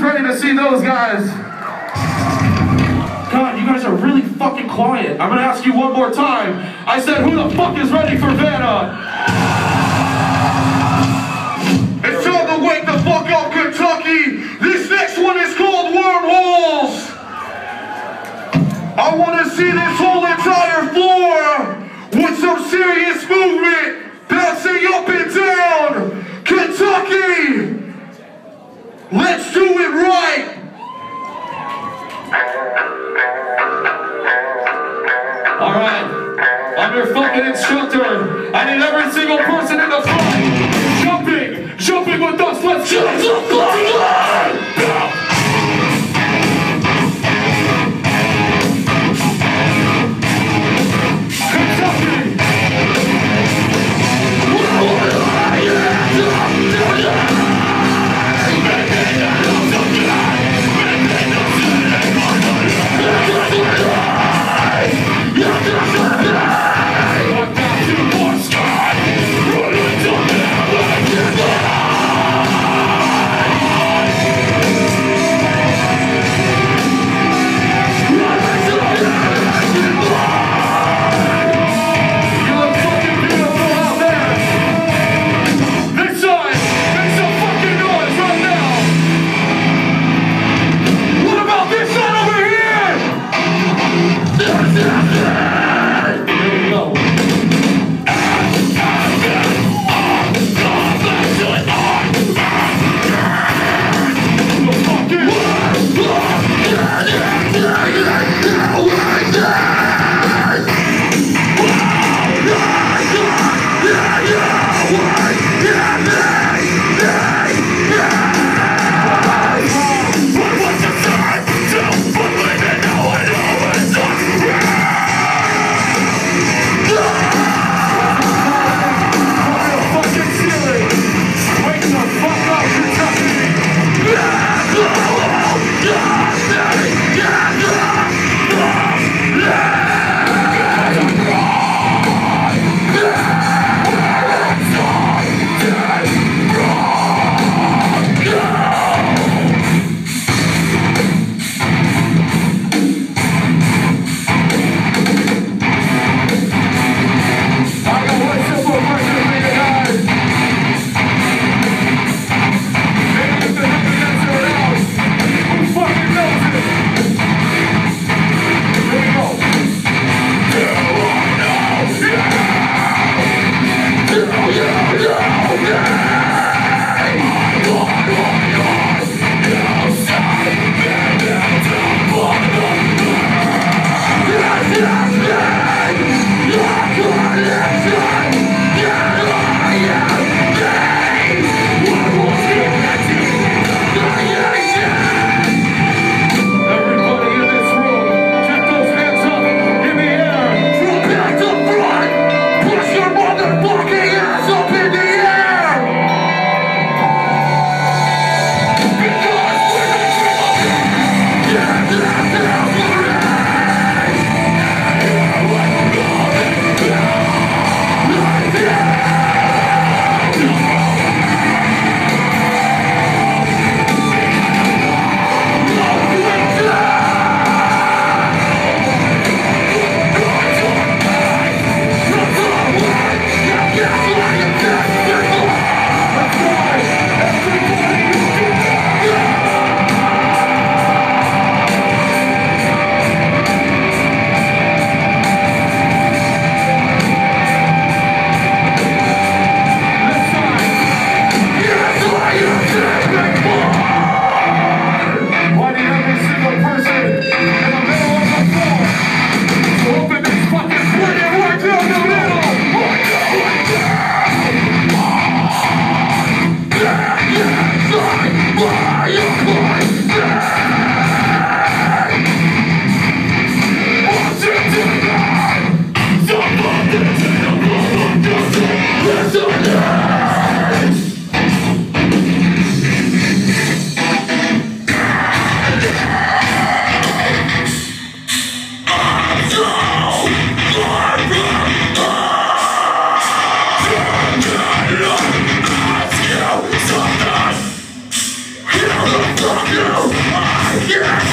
who's ready to see those guys? God, you guys are really fucking quiet. I'm gonna ask you one more time. I said, who the fuck is ready for Vanna? children and in every single person in the floor. Fire! Yes!